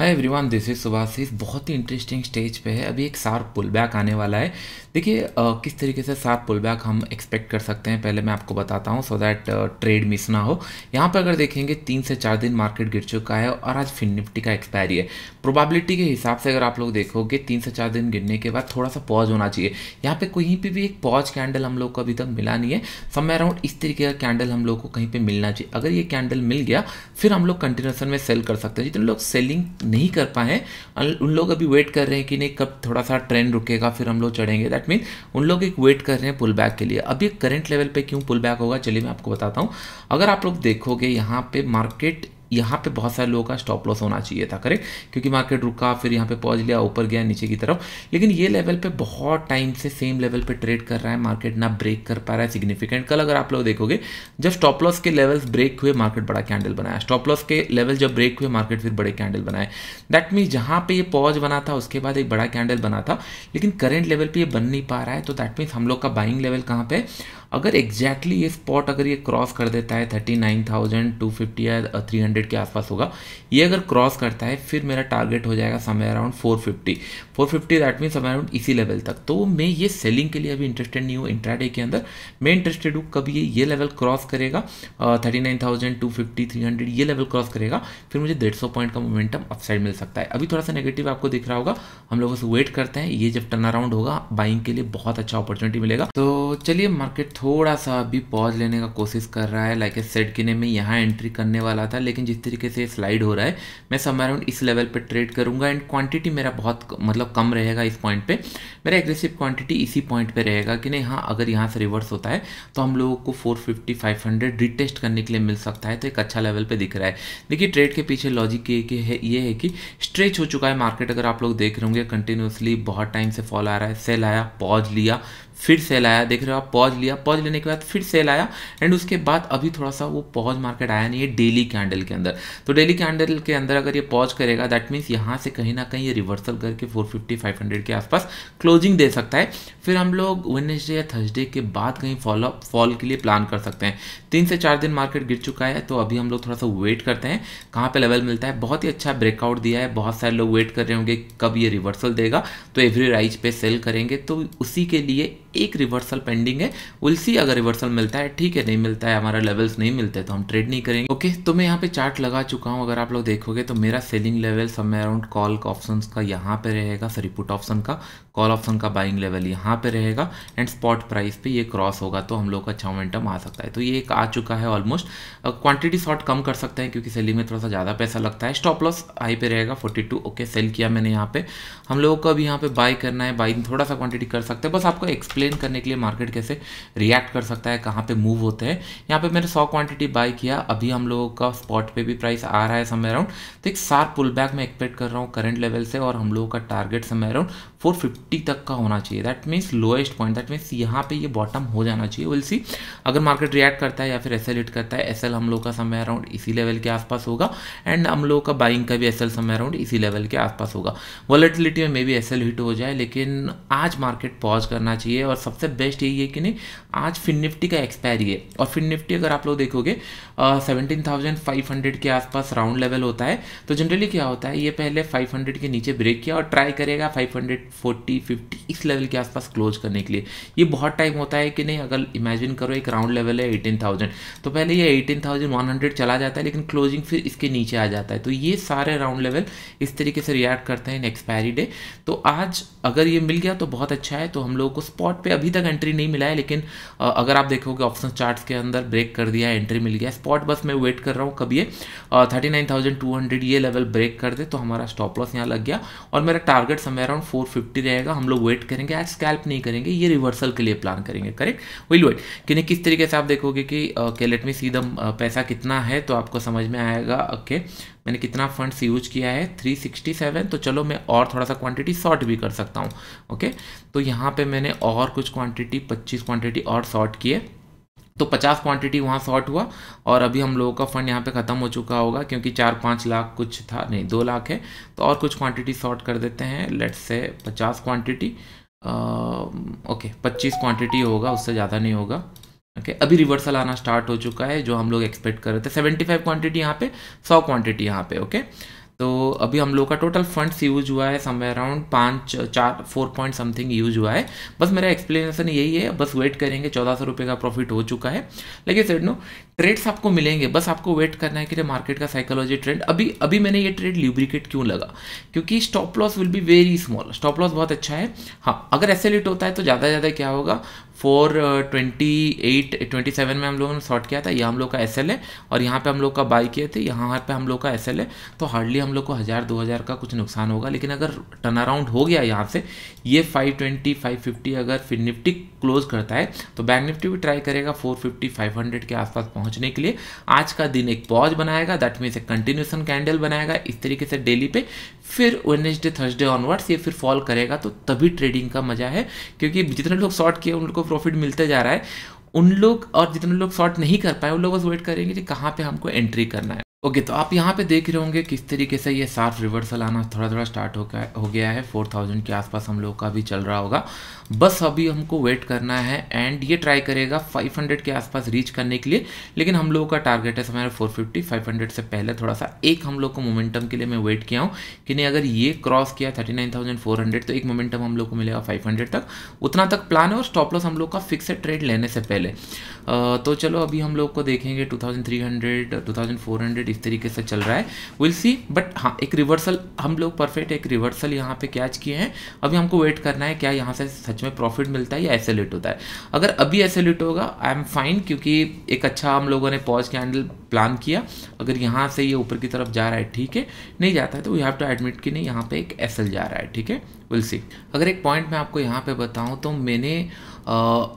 Hi everyone this is Subhashis बहुत ही interesting stage पे है। अभी एक शार्प पुल बैक आने वाला है। देखिए किस तरीके से शार्प पुल बैक हम एक्सपेक्ट कर सकते हैं, पहले मैं आपको बताता हूँ सो दैट ट्रेड मिस ना हो। यहाँ पर अगर देखेंगे, तीन से चार दिन मार्केट गिर चुका है और आज फिन निफ्टी का एक्सपायरी है। प्रोबेबिलिटी के हिसाब से अगर आप लोग देखोगे, तीन से चार दिन गिरने के बाद थोड़ा सा पॉज होना चाहिए। यहाँ पर कहीं पर भी एक पॉज कैंडल हम लोग को अभी तक मिला नहीं है। समय अराउंड इस तरीके का कैंडल हम लोग को कहीं पर मिलना चाहिए। अगर ये कैंडल मिल गया, फिर हम लोग कंटिन्यूसन में सेल कर सकते हैं। जितने लोग सेलिंग नहीं कर पाए उन लोग अभी वेट कर रहे हैं कि नहीं, कब थोड़ा सा ट्रेंड रुकेगा, फिर हम लोग चढ़ेंगे। दैट मीन उन लोग एक वेट कर रहे हैं पुल बैक के लिए। अभी करंट लेवल पे क्यों पुल बैक होगा, चलिए मैं आपको बताता हूँ। अगर आप लोग देखोगे, यहाँ पे मार्केट यहाँ पे बहुत सारे लोगों का स्टॉप लॉस होना चाहिए था करेक्ट क्योंकि मार्केट रुका, फिर यहाँ पे पहुँच लिया, ऊपर गया, नीचे की तरफ़। लेकिन ये लेवल पे बहुत टाइम से सेम लेवल पे ट्रेड कर रहा है मार्केट ना ब्रेक कर पा रहा है सिग्निफिकेंट कल अगर आप लोग देखोगे, जब स्टॉप लॉस के लेवल्स ब्रेक हुए मार्केट बड़ा कैंडल बनाया। स्टॉप लॉस के लेवल जब ब्रेक हुए मार्केट फिर बड़े कैंडल बनाए। दैट मीन जहाँ पे ये पॉज बना था, उसके बाद एक बड़ा कैंडल बना था। लेकिन करेंट लेवल पर ये बन नहीं पा रहा है तो दैट मीन्स हम लोग का बाइंग लेवल कहाँ पे अगर एग्जैक्टली exactly ये स्पॉट अगर ये क्रॉस कर देता है thirty nine thousand two fifty या थ्री हंड्रेड के आसपास होगा, ये अगर क्रॉस करता है, फिर मेरा टारगेट हो जाएगा समय around four fifty four fifty that mean समय अराउंड इसी लेवल तक. तो मैं ये सेलिंग के लिए अभी इंटरेस्टेड नहीं हूँ इंट्राडे के अंदर. मैं इंटरेस्टेड हूँ कभी ये ये लेवल क्रॉस करेगा thirty nine thousand two fifty three hundred ये लेवल क्रॉस करेगा, फिर मुझे डेढ़ सौ पॉइंट का मोमेंटम अपसाइड मिल सकता है. अभी थोड़ा सा नेगेटिव आपको दिख रहा होगा, हम लोग उसे वेट करते हैं, ये जब टर्न अराउंड होगा बाइंग के लिए बहुत अच्छा अपॉर्चुनिटी मिलेगा. तो चलिए मार्केट थोड़ा सा अभी पॉज लेने का कोशिश कर रहा है लाइक ए सेट किने में यहाँ एंट्री करने वाला था, लेकिन जिस तरीके से स्लाइड हो रहा है, मैं समय अराउंड इस लेवल पे ट्रेड करूँगा एंड क्वांटिटी मेरा बहुत मतलब कम रहेगा इस पॉइंट पे। मेरा एग्रेसिव क्वांटिटी इसी पॉइंट पे रहेगा कि नहीं हाँ अगर यहाँ से रिवर्स होता है तो हम लोगों को 450 500 रिटेस्ट करने के लिए मिल सकता है तो एक अच्छा लेवल पे दिख रहा है। देखिए ट्रेड के पीछे लॉजिक ये है ये है कि स्ट्रेच हो चुका है मार्केट अगर आप लोग देख रहे होंगे कंटिन्यूसली बहुत टाइम से फॉल आ रहा है सेल आया पॉज लिया फिर सेल आया, देख रहे हो आप पॉज लिया। पॉज लेने के बाद फिर सेल आया एंड उसके बाद अभी थोड़ा सा वो पॉज मार्केट आया नहीं है डेली कैंडल के अंदर। तो डेली कैंडल के अंदर अगर ये पॉज करेगा दैट मीन्स यहाँ से कहीं ना कहीं ये रिवर्सल करके 450 500 के आसपास क्लोजिंग दे सकता है। फिर हम लोग वेनेसडे या थर्सडे के बाद कहीं फॉलो फॉल के लिए प्लान कर सकते हैं। तीन से चार दिन मार्केट गिर चुका है तो अभी हम लोग थोड़ा सा वेट करते हैं, कहाँ पर लेवल मिलता है। बहुत ही अच्छा ब्रेकआउट दिया है, बहुत सारे लोग वेट कर रहे होंगे, कब ये रिवर्सल देगा। तो एवरी राइज पे सेल करेंगे तो उसी के लिए एक रिवर्सल पेंडिंग है। विल सी अगर रिवर्सल मिलता है ठीक है नहीं मिलता है हमारा लेवल्स नहीं मिलते तो हम ट्रेड नहीं करेंगे। ओके okay, तो मैं यहाँ पे चार्ट लगा चुका हूँ अगर आप लोग देखोगे तो मेरा सेलिंग लेवल समय अराउंड कॉल ऑप्शन का यहाँ पे रहेगा सॉरी पुट ऑप्शन का। कॉल ऑप्शन का बाइंग लेवल यहाँ पे रहेगा एंड स्पॉट प्राइस पे ये क्रॉस होगा तो हम लोग का अच्छा मोमेंटम आ सकता है। तो ये एक आ चुका है ऑलमोस्ट क्वांटिटी शॉर्ट कम कर सकते हैं क्योंकि सेलिंग में थोड़ा सा ज़्यादा पैसा लगता है। स्टॉप लॉस हाई पे रहेगा 42 ओके सेल किया मैंने यहाँ पे। हम लोगों को अभी यहाँ पे बाई करना है बाई थोड़ा सा क्वांटिटी कर सकते हैं। बस आपको एक्सप्लेन करने के लिए मार्केट कैसे रिएक्ट कर सकता है, कहाँ पर मूव होते हैं। यहाँ पर मैंने सौ क्वांटिटी बाई किया। अभी हम लोगों का स्पॉट पर भी प्राइस आ रहा है समय अराउंड तो एक सार पुल बैक मैं एक्सपेक्ट कर रहा हूँ करंट लेवल से और हम लोगों का टारगेट समय अराउंड 450 तक का होना चाहिए। That means lowest point that means यहाँ पे ये बॉटम हो जाना चाहिए। विल सी अगर मार्केट रिएक्ट करता है या फिर हिट करता है एसएल हम लोग का समय अराउंड इसी लेवल के आसपास होगा। एंड हम लोग का बाइंग का भी एसएल समय अराउंड इसी लेवल के आसपास होगा। वॉलेटिलिटी में मे भी एसएल हिट हो जाए, लेकिन आज मार्केट पॉज करना चाहिए। और सबसे बेस्ट यही है कि नहीं, आज फिन निफ्टी का एक्सपायरी है। और फिन निफ्टी अगर आप लोग देखोगे सेवनटीन थाउज़ेंड फाइव हंड्रेड के आसपास राउंड लेवल होता है। तो जनरली क्या होता है, ये पहले फाइव हंड्रेड के नीचे ब्रेक किया और ट्राई करेगा फाइव हंड्रेड फोर्टी, फिफ्टी, इस लेवल के आसपास क्लोज करने के लिए। ये बहुत टाइम होता है कि नहीं, अगर इमेजिन करो, एक राउंड लेवल है एटीन थाउज़ेंड तो पहले ये एटीन थाउज़ेंड वन हंड्रेड चला जाता है, लेकिन क्लोजिंग फिर इसके नीचे आ जाता है। तो ये सारे राउंड लेवल इस तरीके से रिएक्ट करते हैं इन एक्सपायरी डे तो आज अगर ये मिल गया तो बहुत अच्छा है। तो हम लोगों को स्पॉट पे अभी तक एंट्री नहीं मिला है, लेकिन अगर आप देखोगे ऑप्शन चार्ट्स के अंदर ब्रेक कर दिया एंट्री मिल गया। स्पॉट बस मैं वेट कर रहा हूँ कभी thirty nine thousand two hundred ये लेवल ब्रेक कर दे तो हमारा स्टॉप लॉस यहाँ लग गया। और मेरा टारगेट समय अराउंड फोर फिफ्टी रहेगा, हम लोग वेट करेंगे, आज स्कैल्प नहीं करेंगे, ये रिवर्सल के लिए प्लान करेंगे करेक्ट विल वेट कि नहीं किस तरीके से आप देखोगे कि okay let me see the पैसा कितना है तो आपको समझ में आएगा ओके मैंने कितना फंड्स यूज़ किया है 367 तो चलो मैं और थोड़ा सा क्वांटिटी शॉर्ट भी कर सकता हूँ ओके तो यहाँ पे मैंने और कुछ क्वांटिटी 25 क्वांटिटी और शॉर्ट किए। तो 50 क्वांटिटी वहाँ शॉर्ट हुआ और अभी हम लोगों का फंड यहाँ पे ख़त्म हो चुका होगा क्योंकि चार पाँच लाख कुछ था, नहीं, दो लाख है। तो और कुछ क्वांटिटी शॉर्ट कर देते हैं। Let's say 50 quantity okay 25 quantity होगा, उससे ज़्यादा नहीं होगा। ओके अभी रिवर्सल आना स्टार्ट हो चुका है, जो हम लोग एक्सपेक्ट कर रहे थे। 75 क्वांटिटी यहाँ पे 100 क्वांटिटी यहाँ पे ओके? तो अभी हम लोग का टोटल फंड्स यूज़ हुआ है समय अराउंड पाँच, चार फोर पॉइंट समथिंग यूज़ हुआ है। बस मेरा एक्सप्लेनेशन यही है, बस वेट करेंगे, चौदह सौ रुपये का प्रॉफिट हो चुका है। लेकिन सेड नो ट्रेड्स आपको मिलेंगे, बस आपको वेट करना है कि मार्केट का साइकोलॉजी ट्रेंड अभी अभी मैंने ये ट्रेड ल्यूब्रिकेट क्यों लगा? क्योंकि stop loss will be very small stop loss बहुत अच्छा है। हाँ अगर ऐसे लिट होता है तो ज़्यादा ज़्यादा क्या होगा? Four twenty eight, twenty seven में हम लोगों ने शॉर्ट किया था। ये हम लोग का एस एल है और यहाँ पे हम लोग का बाई किए थे। यहाँ पे हम लोग का एस एल है। तो हार्डली हम लोग को हज़ार, दो हज़ार का कुछ नुकसान होगा। लेकिन अगर टर्न अराउंड हो गया यहाँ से, ये फाइव ट्वेंटी फाइव फिफ्टी अगर फिर निफ्टी क्लोज करता है तो बैंक निफ्टी भी ट्राई करेगा फोर फिफ्टी फाइव हंड्रेड के आसपास पहुँचने के लिए। आज का दिन एक पॉज बनाएगा। दैट मीन्स एक कंटिन्यूसन कैंडल बनाएगा। इस तरीके से डेली पे फिर वेनेसडे थर्सडे ऑनवर्ड्स ये फिर फॉल करेगा तो तभी ट्रेडिंग का मज़ा है, क्योंकि जितने लोग शॉर्ट किए, उन लोग को प्रॉफिट मिलते जा रहा है। उन लोग और जितने लोग शॉर्ट नहीं कर पाए, उन लोग बस वेट करेंगे कि कहाँ पे हमको एंट्री करना है। ओके तो आप यहाँ पे देख रहे होंगे किस तरीके से ये साफ़ रिवर्सल आना थोड़ा थोड़ा स्टार्ट हो गया हो। गया है फोर थाउज़ेंड के आसपास हम लोग का भी चल रहा होगा। बस अभी हमको वेट करना है एंड ये ट्राई करेगा 500 के आसपास रीच करने के लिए लेकिन हम लोगों का टारगेट है समय 450 500 से पहले थोड़ा सा। एक हम लोग को मोमेंटम के लिए मैं वेट किया हूँ कि नहीं अगर ये क्रॉस किया 39,400 तो एक मोमेंटम हम लोग को मिलेगा 500 तक। उतना तक प्लान है और स्टॉप लॉस हम लोग का फिक्स ट्रेड लेने से पहले। तो चलो अभी हम लोग को देखेंगे 2300 2400 इस तरीके से चल रहा है। विल सी बट हाँ एक रिवर्सल हम लोग परफेक्ट एक रिवर्सल यहाँ पे कैच किए हैं। अभी हमको वेट करना है क्या यहाँ से सच में प्रॉफिट मिलता है या एसेलेट होता है। अगर अभी एसेलेट होगा आई एम फाइन क्योंकि एक अच्छा हम लोगों ने पॉज कैंडल प्लान किया। अगर यहाँ से ये ऊपर की तरफ़ जा रहा है, ठीक है। नहीं जाता है तो वी हैव टू एडमिट कि नहीं, यहाँ पे एक एस जा रहा है, ठीक है। विल सी अगर एक पॉइंट मैं आपको यहाँ पे बताऊँ तो मैंने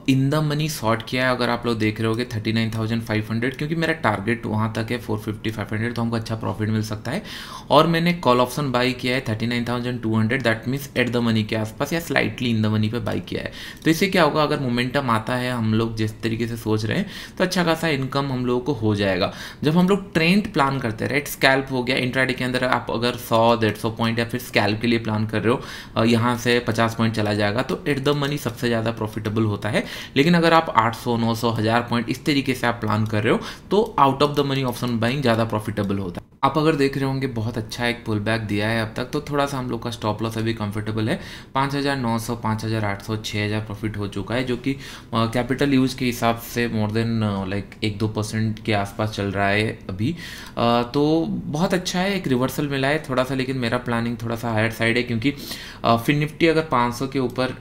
इन द मनी शॉर्ट किया है अगर आप लोग देख रहे होगे thirty nine thousand five hundred क्योंकि मेरा टारगेट वहाँ तक है फोर फिफ्टी फाइव हंड्रेड तो हमको अच्छा प्रॉफिट मिल सकता है। और मैंने कॉल ऑप्शन बाई किया है thirty nine thousand two hundred that means at the money के आसपास या स्लाइटली इन द मनी पे बाई किया है। तो इससे क्या होगा, अगर मोमेंटम आता है, हम लोग जिस तरीके से सोच रहे हैं तो अच्छा खासा इनकम हम लोगों को हो जाएगा। जब हम लोग ट्रेंड प्लान करते हैं राइट स्कैल्प हो गया इंट्राडे के अंदर आप अगर सौ, डेढ़ सौ पॉइंट या फिर स्कैल्प के लिए प्लान कर रहे हो यहाँ से पचास पॉइंट चला जाएगा तो एट द मनी सबसे ज़्यादा प्रॉफिटेबल होता है। लेकिन अगर आप 800 900 हज़ार पॉइंट इस तरीके से आप प्लान कर रहे हो तो out of the money option buying ज़्यादा प्रॉफिटेबल होता है। आप अगर देख रहे होंगे बहुत अच्छा एक पुल बैक दिया है अब तक तो थोड़ा सा हम लोग का स्टॉप लॉस अभी कंफर्टेबल है। पाँच हज़ार नौ सौ पाँच हज़ार आठ सौ छः हज़ार प्रॉफिट हो चुका है जो कि कैपिटल यूज़ के हिसाब से मोर देन लाइक एक दो परसेंट के आसपास चल रहा है अभी। आ, तो बहुत अच्छा है एक रिवर्सल मिला है थोड़ा सा लेकिन मेरा प्लानिंग थोड़ा सा हायर साइड है क्योंकि फिर निफ्टी अगर पाँच सौ के ऊपर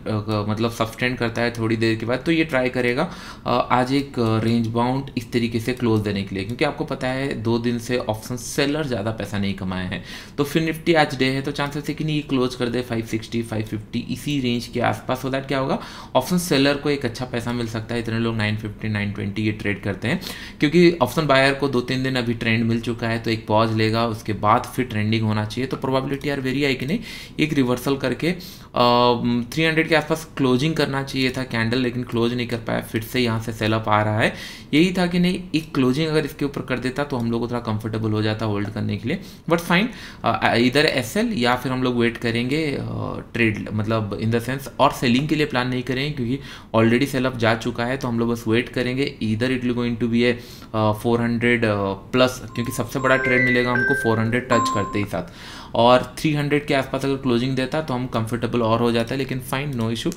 मतलब सब्सटेंड करता है थोड़ी देर के बाद तो ये ट्राई करेगा आ, आज एक रेंज बाउंड इस तरीके से क्लोज देने के लिए। क्योंकि आपको पता है दो दिन से ऑप्शन सेलर ज़्यादा पैसा नहीं कमाए हैं। तो फिर निफ्टी आज डे है तो चांसेस है कि नहीं क्लोज कर दे 560 550 इसी रेंज के आसपास। हो दैट क्या होगा? ऑप्शन सेलर को एक अच्छा पैसा मिल सकता है। इतने लोग 950 920 ये ट्रेड करते हैं। क्योंकि ऑप्शन बायर को दो तीन दिन अभी ट्रेंड मिल चुका है तो एक पॉज लेगा, उसके बाद फिर ट्रेंडिंग होना चाहिए। तो प्रोबेबिलिटी आर वेरी आई कि नहीं, एक रिवर्सल करके थ्री हंड्रेड के आसपास क्लोजिंग करना चाहिए था कैंडल लेकिन क्लोज नहीं कर पाया। फिर से यहाँ से सेलअप आ रहा है। यही था कि नहीं, एक क्लोजिंग अगर इसके ऊपर कर देता तो हम लोग को थोड़ा कंफर्टेबल हो जाता होल्ड करने के लिए। बट फाइन इधर एसएल या फिर हम लोग वेट करेंगे ट्रेड मतलब इन द सेंस और सेलिंग के लिए प्लान नहीं करेंगे क्योंकि ऑलरेडी सेलअप जा चुका है तो हम लोग बस वेट करेंगे। इधर it will going to be a four hundred plus क्योंकि सबसे बड़ा ट्रेड मिलेगा हमको फोर हंड्रेड टच करते ही साथ। और थ्री हंड्रेड के आसपास अगर क्लोजिंग देता तो हम कंफर्टेबल और हो जाता है लेकिन फाइन नो इशू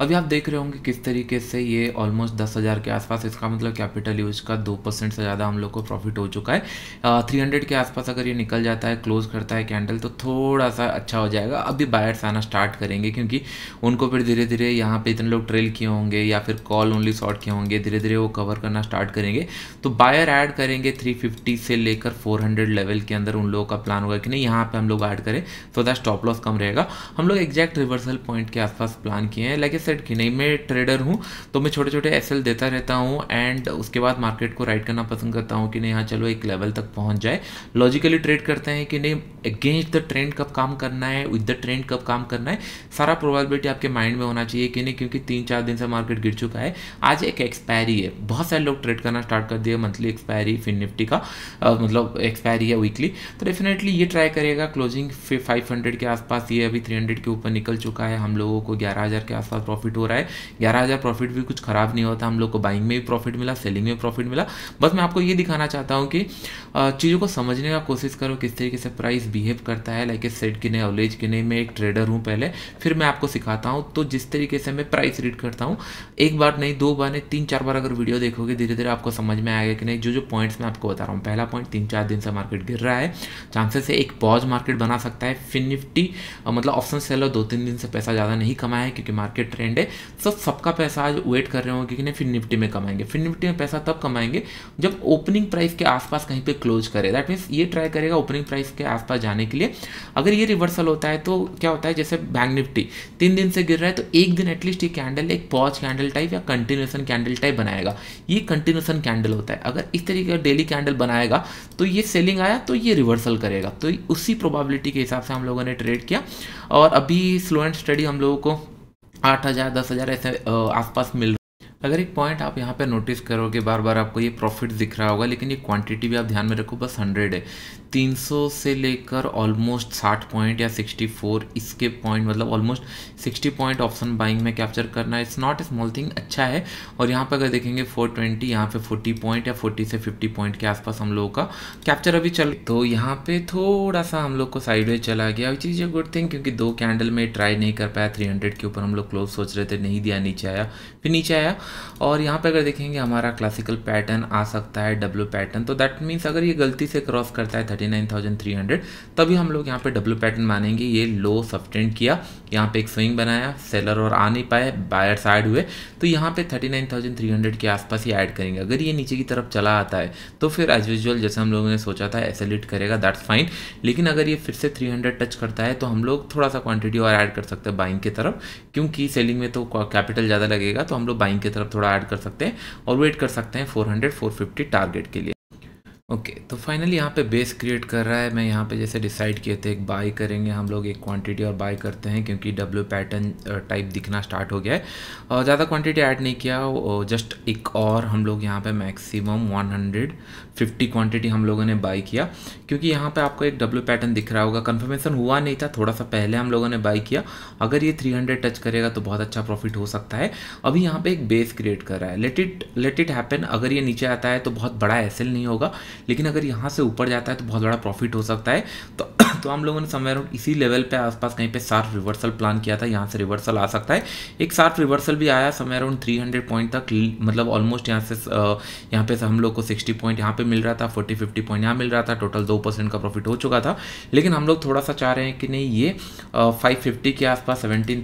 अभी आप देख रहे होंगे किस तरीके से ये ऑलमोस्ट दस हज़ार के आसपास इसका मतलब कैपिटल यूज़ का दो परसेंट से ज़्यादा हम लोग को प्रॉफिट हो चुका है। थ्री हंड्रेड के आसपास अगर ये निकल जाता है क्लोज करता है कैंडल तो थोड़ा सा अच्छा हो जाएगा। अभी बायर्स आना स्टार्ट करेंगे क्योंकि उनको फिर धीरे धीरे यहाँ पर इतने लोग ट्रेल किए होंगे या फिर कॉल ओनली शॉर्ट किए होंगे धीरे धीरे वो कवर करना स्टार्ट करेंगे। तो बायर ऐड करेंगे थ्री से लेकर फोर लेवल के अंदर उन लोगों का प्लान होगा कि नहीं, यहाँ पर हम लोग ऐड करें तो दैट स्टॉप लॉस कम रहेगा। हम लोग एग्जैक्ट रिवर्सल पॉइंट के आसपास प्लान किए हैं। लाइक सेट कि, नहीं, मैं ट्रेडर हूँ तो मैं छोटे छोटे एस देता रहता हूँ एंड उसके बाद मार्केट को राइड करना पसंद करता हूँ कि नहीं हाँ चलो एक लेवल तक पहुँच जाए। लॉजिकली ट्रेड करते हैं कि नहीं अगेंस्ट द ट्रेंड कब काम करना है विद द ट्रेंड कब काम करना है, सारा प्रोबेबिलिटी आपके माइंड में होना चाहिए कि नहीं, क्योंकि तीन चार दिन से मार्केट गिर चुका है। आज एक एक्सपायरी है, बहुत सारे लोग ट्रेड करना स्टार्ट कर दिए मंथली एक्सपायरी फिर निफ्टी का मतलब एक्सपायरी है वीकली तो डेफिनेटली ये ट्राई करेगा क्लोजिंग फिर फाइव के आसपास ये अभी थ्री के ऊपर निकल चुका है, हम लोगों को ग्यारह के आसपास प्रॉफिट प्रॉफिट हो रहा है। ग्यारह हज़ार प्रॉफिट भी कुछ ख़राब नहीं होता। हम लोग को बाइंग में भी प्रॉफिट मिला सेलिंग में प्रॉफिट मिला। बस मैं आपको ये दिखाना चाहता हूँ कि चीज़ों को समझने का कोशिश करो, किस तरीके से प्राइस बिहेव करता है लाइक ए सेट अवलेज की नहीं मैं एक ट्रेडर हूँ पहले, फिर मैं आपको सिखाता हूँ तो जिस तरीके से मैं प्राइस रीड करता हूँ, एक बार नहीं, दो बार नहीं, तीन चार बार अगर वीडियो देखोगे धीरे धीरे आपको समझ में आएगा कि नहीं, जो जो पॉइंट्स मैं आपको बता रहा हूँ, पहला पॉइंट तीन चार दिन से मार्केट गिर रहा है चांसेस है एक पॉज मार्केट बना सकता है फिन निफ्टी मतलब ऑप्शन सेलर दो तीन दिन से पैसा ज़्यादा नहीं कमाया है, क्योंकि मार्केट ट्रेंड है सब सबका पैसा आज वेट कर रहे होंगे कि नहीं, फिर निफ्टी में कमाएँगे, फिर निफ्टी में पैसा तब कमाएँगे, जब ओपनिंग प्राइस के आसपास कहीं पे क्लोज करे। दैट मीन्स ये ट्राई करेगा ओपनिंग प्राइस के आसपास जाने के लिए। अगर ये रिवर्सल होता है तो क्या होता है? जैसे बैंक निफ्टी तीन दिन से गिर रहा है तो एक दिन एटलीस्ट ये कैंडल एक पॉज कैंडल टाइप या कंटिन्यूसन कैंडल टाइप बनाएगा। ये कंटिन्यूसन कैंडल होता है। अगर इस तरीके का डेली कैंडल बनाएगा तो ये सेलिंग आया तो ये रिवर्सल करेगा। तो उसी प्रोबेबिलिटी के हिसाब से हम लोगों ने ट्रेड किया। और अभी स्लो एंड स्टडी हम लोगों को आठ हज़ार, दस हज़ार ऐसे आसपास मिल अगर एक पॉइंट आप यहाँ पे नोटिस करोगे बार बार आपको ये प्रॉफिट दिख रहा होगा, लेकिन ये क्वांटिटी भी आप ध्यान में रखो, बस हंड्रेड है। 300 से लेकर ऑलमोस्ट 60 पॉइंट या 64 इसके पॉइंट मतलब ऑलमोस्ट 60 पॉइंट ऑप्शन बाइंग में कैप्चर करना it's not a small thing अच्छा है। और यहाँ पर अगर देखेंगे 420 ट्वेंटी यहाँ पे 40 पॉइंट या 40 से 50 पॉइंट के आसपास हम लोगों का कैप्चर अभी चल तो यहाँ पे थोड़ा सा हम लोग को साइड चला गया। Which is a good thing क्योंकि दो कैंडल में ट्राई नहीं कर पाया। थ्री के ऊपर हम लोग क्लोज सोच रहे थे, नहीं दिया, नीचे आया, फिर नीचे आया। और यहाँ पर अगर देखेंगे हमारा क्लासिकल पैटर्न आ सकता है डब्ल्यू पैटर्न तो दैट मीन्स अगर ये गलती से क्रॉस करता है thirty nine thousand three hundred. तभी हम लोग यहाँ पे डब्ल्यू पैटर्न मानेंगे, ये लो सब्सटेंड किया, यहाँ पे एक स्विंग बनाया सेलर और आ नहीं पाए बायर साइड हुए। तो यहाँ पे thirty nine thousand three hundred के आसपास ही ऐड करेंगे। अगर ये नीचे की तरफ़ चला आता है तो फिर एज यूजल जैसे हम लोगों ने सोचा था एसेलिट करेगा दैट्स फाइन लेकिन अगर ये फिर से थ्री हंड्रेड टच करता है तो हम लोग थोड़ा सा क्वान्टिटी और ऐड कर सकते हैं बाइंग की तरफ़। क्योंकि सेलिंग में तो कैपिटल ज़्यादा लगेगा तो हम लोग बाइंग की तरफ़ थोड़ा ऐड कर सकते हैं और वेट कर सकते हैं 400 450 टारगेट के लिए। ओके okay, तो फाइनली यहाँ पे बेस क्रिएट कर रहा है। मैं यहाँ पे जैसे डिसाइड किए थे एक बाई करेंगे हम लोग एक क्वांटिटी और बाई करते हैं क्योंकि डब्ल्यू पैटर्न टाइप दिखना स्टार्ट हो गया है। और ज़्यादा क्वांटिटी ऐड नहीं किया जस्ट एक और हम लोग यहाँ पे मैक्सिमम 150 क्वांटिटी हम लोगों ने बाई किया, क्योंकि यहाँ पे आपको एक डब्ल्यू पैटर्न दिख रहा होगा। कन्फर्मेशन हुआ नहीं था, थोड़ा सा पहले हम लोगों ने बाई किया। अगर ये थ्री टच करेगा तो बहुत अच्छा प्रॉफिट हो सकता है। अभी यहाँ पर एक बेस क्रिएट कर रहा है। Let it let it happen अगर ये नीचे आता है तो बहुत बड़ा एसल नहीं होगा, लेकिन अगर यहाँ से ऊपर जाता है तो बहुत बड़ा प्रॉफिट हो सकता है। तो तो हम लोगों ने समय अराउंड इसी लेवल पे आसपास कहीं पे सार्फ रिवर्सल प्लान किया था। यहाँ से रिवर्सल आ सकता है। एक सार्फ रिवर्सल भी आया समय अराउंड 300 पॉइंट तक मतलब ऑलमोस्ट यहाँ से यहाँ पे हम लोग को 60 पॉइंट यहाँ पे मिल रहा था 40 50 पॉइंट यहाँ मिल रहा था टोटल दो परसेंट का प्रॉफिट हो चुका था। लेकिन हम लोग थोड़ा सा चाह रहे हैं कि नहीं, ये फाइव फिफ्टी के आसपास सेवनटीन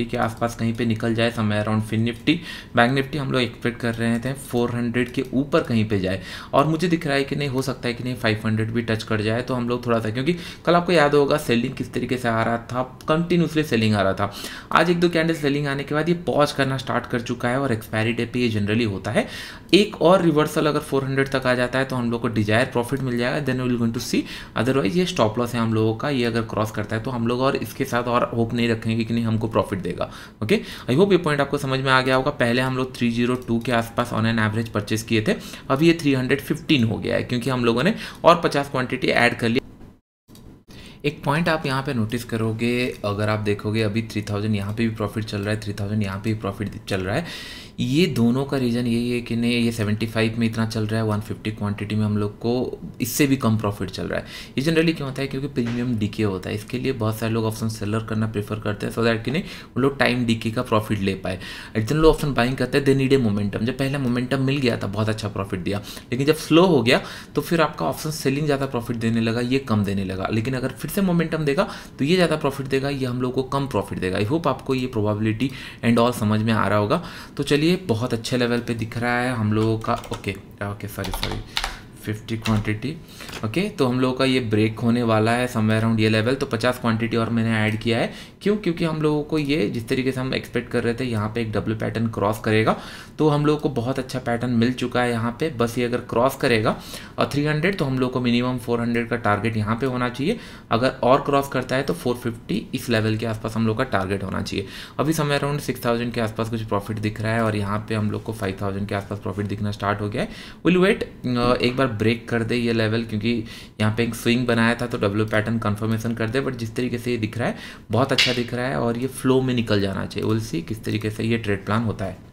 के आसपास कहीं पर निकल जाए समय around Fin Nifty Bank Nifty हम लोग एक्सपेक्ट कर रहे थे फोर हंड्रेड के ऊपर कहीं पर जाए। और मुझे दिख रहा है कि नहीं, हो सकता है कि नहीं 500 भी टच कर जाए तो हम लोग थोड़ा सा क्योंकि कल आपको याद होगा सेलिंग किस तरीके से आ रहा था कंटिन्यूसली सेलिंग आ रहा था। आज एक दो कैंडल सेलिंग आने के बाद ये पॉज करना स्टार्ट कर चुका है और एक्सपायरी डे पे ये जनरली होता है। एक और रिवर्सल अगर 400 तक आ जाता है तो हम लोग को डिज़ायर प्रॉफिट मिल जाएगा then will going to see otherwise ये स्टॉप लॉस है हम लोगों का, ये अगर क्रॉस करता है तो हम लोग और इसके साथ और होप नहीं रखेंगे कि नहीं हमको प्रॉफिट देगा ओके आई होप ये पॉइंट आपको समझ में आ गया होगा। पहले हम लोग थ्री के आसपास ऑन एन एवरेज परचेस किए थे अब ये थ्री हो गया है, क्योंकि हम लोगों ने और पचास क्वांटिटी ऐड कर लिया। एक पॉइंट आप यहाँ पे नोटिस करोगे, अगर आप देखोगे, अभी थ्री थाउज़ेंड यहाँ पे भी प्रॉफिट चल रहा है थ्री थाउज़ेंड यहाँ पे भी प्रॉफिट चल रहा है। ये दोनों का रीज़न यही है कि नहीं, ये 75 में इतना चल रहा है 150 क्वांटिटी में हम लोग को इससे भी कम प्रॉफिट चल रहा है। ये जनरली क्यों होता है? क्योंकि प्रीमियम डीके होता है। इसके लिए बहुत सारे लोग ऑप्शन सेलर करना प्रेफर करते हैं सो दैट कि नहीं, वो लोग टाइम डीके का प्रॉफिट ले पाए। जिन लोग ऑप्शन बाइंग करते हैं दे नीड ए मोमेंटम जब पहले मोमेंटम मिल गया था बहुत अच्छा प्रॉफिट दिया। लेकिन जब स्लो हो गया तो फिर आपका ऑप्शन सेलिंग ज़्यादा प्रॉफिट देने लगा, ये कम देने लगा। लेकिन अगर फिर से मोमेंटम देगा तो ये ज़्यादा प्रॉफिट देगा, ये हम लोग को कम प्रॉफिट देगा। आई होप आपको ये प्रोबेबिलिटी एंड ऑल समझ में आ रहा होगा। तो चलिए बहुत अच्छे लेवल पे दिख रहा है हम लोगों का। Okay okay sorry sorry fifty quantity okay तो हम लोगों का ये ब्रेक होने वाला है समवेयर अराउंड ये लेवल तो पचास क्वांटिटी और मैंने ऐड किया है। क्यों? क्योंकि हम लोगों को ये जिस तरीके से हम एक्सपेक्ट कर रहे थे, यहाँ पे एक डब्ल्यू पैटर्न क्रॉस करेगा। तो हम लोगों को बहुत अच्छा पैटर्न मिल चुका है यहाँ पे। बस ये अगर क्रॉस करेगा, और 300 तो हम लोग को मिनिमम 400 का टारगेट यहाँ पे होना चाहिए। अगर और क्रॉस करता है तो 450 इस लेवल के आसपास हम लोग का टारगेट होना चाहिए। अभी समय अराउंड सिक्स के आसपास कुछ प्रॉफिट दिख रहा है, और यहाँ पे हम लोग को फाइव के आसपास प्रॉफिट दिखना स्टार्ट हो गया है। विल वेट एक बार ब्रेक कर दे ये लेवल क्योंकि यहाँ पे एक स्विंग बनाया था तो डब्ल्यू पैटर्न कंफर्मेशन कर दे बट जिस तरीके से ये दिख रहा है, बहुत अच्छा दिख रहा है और ये फ्लो में निकल जाना चाहिए। उल्सी किस तरीके से ये ट्रेड प्लान होता है।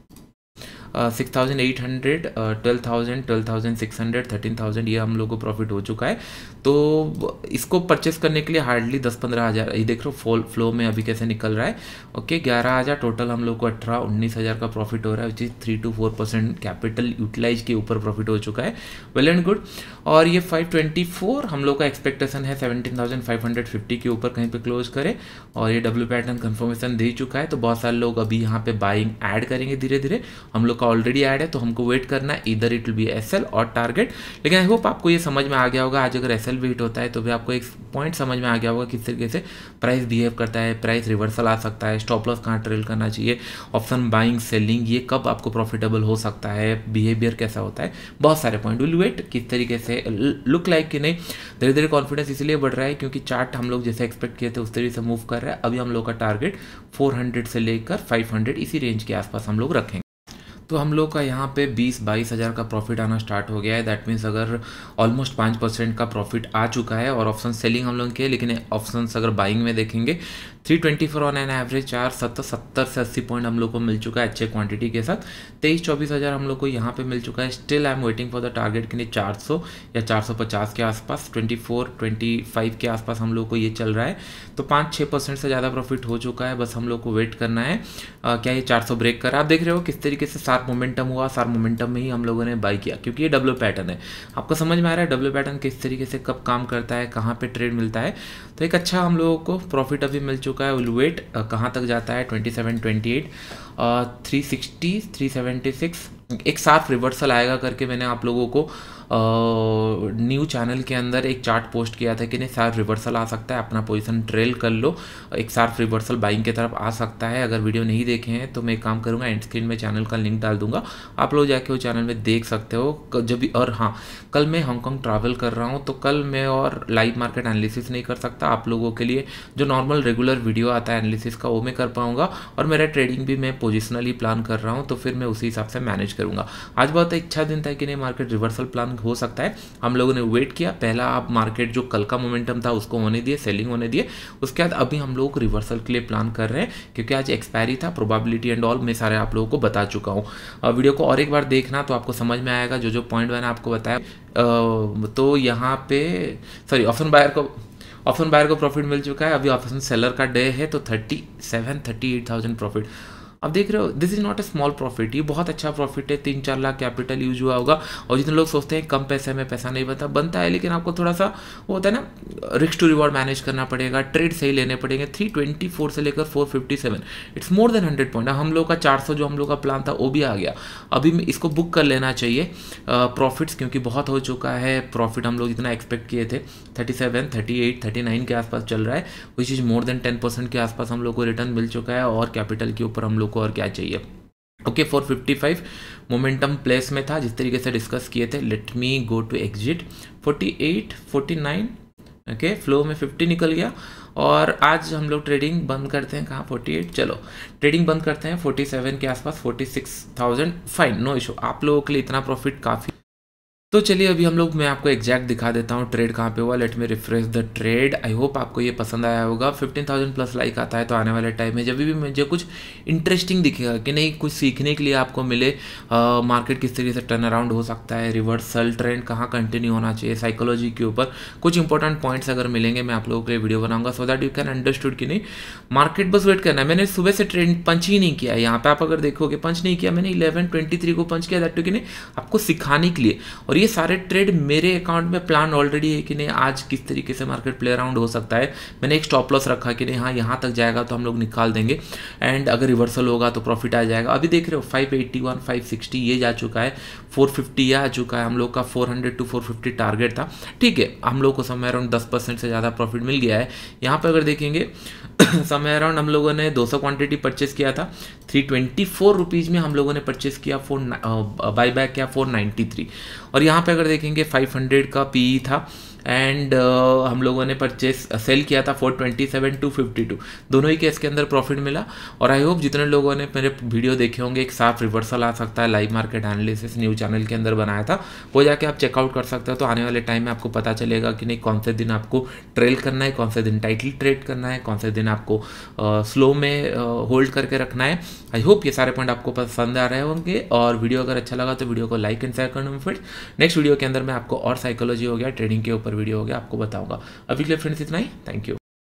Six thousand eight hundred twelve thousand twelve thousand six hundred thirteen thousand ये हम लोग को प्रॉफिट हो चुका है। तो इसको परचेस करने के लिए हार्डली दस पंद्रह हज़ार, ये देख लो फोल फ्लो में अभी कैसे निकल रहा है। ओके ग्यारह हज़ार टोटल हम लोग को अठारह, उन्नीस हज़ार का प्रॉफिट हो रहा है which is three two four percent capital utilise के ऊपर प्रॉफिट हो चुका है। वेल एंड गुड और ये फाइव ट्वेंटी फोर हम लोग का एक्सपेक्टेशन है seventeen thousand five hundred fifty के ऊपर कहीं पर क्लोज करे। और ये डब्ल्यू पैटर्न कन्फर्मेशन दे चुका है तो बहुत सारे लोग अभी यहाँ पे बाइंग ऐड करेंगे धीरे धीरे हम लोग का ऑलरेडी ऐड है तो हमको वेट करना है। इधर इट विल बी एस और टारगेट लेकिन आई होप आपको ये समझ में आ गया होगा, आज अगर एस एल हिट होता है तो भी आपको एक पॉइंट समझ में आ गया होगा किस तरीके से प्राइस बिहेव करता है प्राइस रिवर्सल आ सकता है स्टॉप लॉस कहाँ ट्रेल करना चाहिए ऑप्शन बाइंग सेलिंग ये कब आपको प्रॉफिटेबल हो सकता है बिहेवियर कैसा होता है। बहुत सारे पॉइंट विल वेट किस तरीके से लुक लाइक कि नहीं। धीरे धीरे कॉन्फिडेंस इसलिए बढ़ रहा है क्योंकि चार्ट हम लोग जैसे एक्सपेक्ट किए थे, उस तरीके से मूव कर रहा है। अभी हम लोग का टारगेट 400 से लेकर 500 इसी रेंज के आसपास हम लोग रखेंगे। तो हम लोग का यहाँ पे बीस, बाईस हज़ार का प्रॉफिट आना स्टार्ट हो गया है। दैट मीन्स अगर ऑलमोस्ट पाँच परसेंट का प्रॉफिट आ चुका है और ऑप्शन सेलिंग हम लोग के लेकिन ऑप्शन अगर बाइंग में देखेंगे three twenty four on an average चार सत्तर सत्तर से अस्सी पॉइंट हम लोग को मिल चुका है अच्छे क्वांटिटी के साथ। तेईस चौबीस हज़ार हम लोग को यहाँ पे मिल चुका है। Still I am waiting for the target के लिए चार सौ या चार सौ पचास के आसपास ट्वेंटी फोर ट्वेंटी फाइव के आसपास हम लोग को ये चल रहा है। तो पाँच छः परसेंट से ज़्यादा प्रॉफिट हो चुका है बस हम लोग को वेट करना है। आ, क्या ये चार सौ ब्रेक कर? आप देख रहे हो किस तरीके से सार मोमेंटम हुआ। सार मोमेंटम में ही हम लोगों ने बाई किया क्योंकि ये डब्ल्यू पैटर्न है। आपको समझ में आ रहा है डब्ल्यू पैटर्न किस तरीके से कब काम करता है कहाँ पर ट्रेड मिलता है। तो एक अच्छा हम लोगों को प्रॉफिट अभी मिल चुका है विल वेट कहाँ तक जाता है? Twenty seven twenty eight three sixty three seventy six एक साफ़ रिवर्सल आएगा करके मैंने आप लोगों को न्यू चैनल के अंदर एक चार्ट पोस्ट किया था कि नहीं, सार रिवर्सल आ सकता है, अपना पोजीशन ट्रेल कर लो, एक सार्फ रिवर्सल बाइंग की तरफ़ आ सकता है। अगर वीडियो नहीं देखे हैं तो मैं एक काम करूँगा एंड स्क्रीन में चैनल का लिंक डाल दूँगा। आप लोग जाके वो चैनल में देख सकते हो जब भी, और हाँ कल मैं हांगकॉन्ग ट्रैवल कर रहा हूँ तो कल मैं और लाइव मार्केट एनालिसिस नहीं कर सकता। आप लोगों के लिए जो नॉर्मल रेगुलर वीडियो आता है एनालिसिस का, वो मैं कर पाऊँगा। और मेरा ट्रेडिंग भी मैं पोजिशनली प्लान कर रहा हूँ तो फिर मैं उसी हिसाब से मैनेज करूँगा। आज बहुत अच्छा दिन था कि नहीं मार्केट रिवर्सल प्लान हो सकता है। हम लोगों ने वेट किया। पहला आप मार्केट जो कल का मोमेंटम था, उसको होने दिए सेलिंग होने दिए। उसके बाद अभी हम लोग रिवर्सल के लिए प्लान कर रहे हैं, क्योंकि आज एक्सपायरी था प्रोबाबिलिटी एंड ऑल मैं सारे आप लोगों को बता चुका हूँ। वीडियो को और एक बार देखना तो आपको समझ में आएगा जो जो पॉइंट मैंने आपको बताया। तो यहाँ पे सॉरी ऑप्शन बायर को ऑप्शन बायर को प्रॉफिट मिल चुका है। अभी ऑप्शन सेलर का डे है तो thirty seven thirty eight thousand profit अब देख रहे हो this is not a small profit ये बहुत अच्छा प्रॉफिट है, तीन चार लाख कैपिटल यूज़ हुआ होगा, और जितने लोग सोचते हैं कम पैसे में पैसा नहीं बनता बनता है, लेकिन आपको थोड़ा सा वो होता है ना रिक्स टू रिवॉर्ड मैनेज करना पड़ेगा ट्रेड सही लेने पड़ेंगे थ्री ट्वेंटी फोर से लेकर four fifty seven it's more than hundred point हम लोग का चार सौ जो हम लोग का प्लान था, वो भी आ गया। अभी इसको बुक कर लेना चाहिए प्रॉफिट्स क्योंकि बहुत हो चुका है प्रॉफिट हम लोग जितना एक्सपेक्ट किए थे thirty seven thirty eight thirty nine के आसपास चल रहा है which is more than ten percent के आसपास हम लोग को रिटर्न मिल चुका है, और कैपिटल के ऊपर हम लोग को और क्या चाहिए। Okay four fifty five momentum place में था, जिस तरीके से डिस्कस किए थे। Let me go to exit forty eight forty nine okay flow में फिफ्टी निकल गया। और आज हम लोग ट्रेडिंग बंद करते हैं। कहाँ? फोर्टी एट चलो। ट्रेडिंग बंद करते हैं। फोर्टी सेवन के आसपास forty six thousand fine no issue आप लोगों के लिए इतना प्रॉफिट काफ़ी तो चलिए अभी हम लोग मैं आपको एग्जैक्ट दिखा देता हूँ ट्रेड कहाँ पे हुआ। Let me refresh the trade I hope आपको ये पसंद आया होगा। फिफ्टीन थाउज़ेंड प्लस लाइक आता है तो आने वाले टाइम में जब भी मुझे कुछ इंटरेस्टिंग दिखेगा कि नहीं कुछ सीखने के लिए आपको मिले आ, मार्केट किस तरीके से टर्न अराउंड हो सकता है रिवर्सल ट्रेंड कहाँ कंटिन्यू होना चाहिए साइकोलॉजी के ऊपर कुछ इंपॉर्टेंट पॉइंट्स अगर मिलेंगे मैं आप लोगों के लिए वीडियो बनाऊँगा so that you can understood कि नहीं मार्केट बस वेट करना है। मैंने सुबह से ट्रेंड पंच ही नहीं किया यहाँ पे आप अगर देखोगे पंच नहीं किया मैंने इलेवन को पंच किया दैट टू कि नहीं आपको सिखाने के लिए। और ये सारे ट्रेड मेरे अकाउंट में प्लान ऑलरेडी है कि नहीं, आज किस तरीके से मार्केट प्ले अराउंड हो सकता है। मैंने एक स्टॉप लॉस रखा कि नहीं हाँ यहाँ तक जाएगा तो हम लोग निकाल देंगे। एंड अगर रिवर्सल होगा तो प्रॉफिट आ जाएगा। अभी देख रहे हो five eighty one five sixty ये जा चुका है। फोर फिफ्टी आ चुका है। हम लोग का four hundred two four fifty target था। ठीक है, हम लोग को समय अराउंड दस परसेंट से ज़्यादा प्रॉफिट मिल गया है। यहाँ पर अगर देखेंगे, समय अराउंड हम लोगों ने 200 क्वांटिटी परचेस किया था। थ्री ट्वेंटी फोर रुपीज़ में हम लोगों ने परचेस किया फोर बाई बैक किया फोर नाइन्टी थ्री और यहाँ पे अगर देखेंगे फाइव हंड्रेड का पी e था एंड uh, हम लोगों ने परचेस सेल किया था four twenty seven two fifty two दोनों ही केस के अंदर प्रॉफिट मिला। और आई होप जितने लोगों ने मेरे वीडियो देखे होंगे एक साफ़ रिवर्सल आ सकता है live market analysis new channel के अंदर बनाया था। वो जाके आप चेकआउट कर सकते हो तो आने वाले टाइम में आपको पता चलेगा कि नहीं कौन से दिन आपको ट्रेल करना है कौन से दिन टाइटली ट्रेड करना है कौन से दिन आपको स्लो uh, में होल्ड uh, करके रखना है। आई होप ये सारे पॉइंट आपको पसंद आ रहे होंगे और वीडियो अगर अच्छा लगा तो वीडियो को लाइक एंड शेयर करना फिर नेक्स्ट वीडियो के अंदर मैं आपको और साइकोलॉजी हो गया ट्रेडिंग के ऊपर वीडियो हो गया, आपको बताऊँगा। अभी के लिए फ्रेंड्स इतना ही। Thank you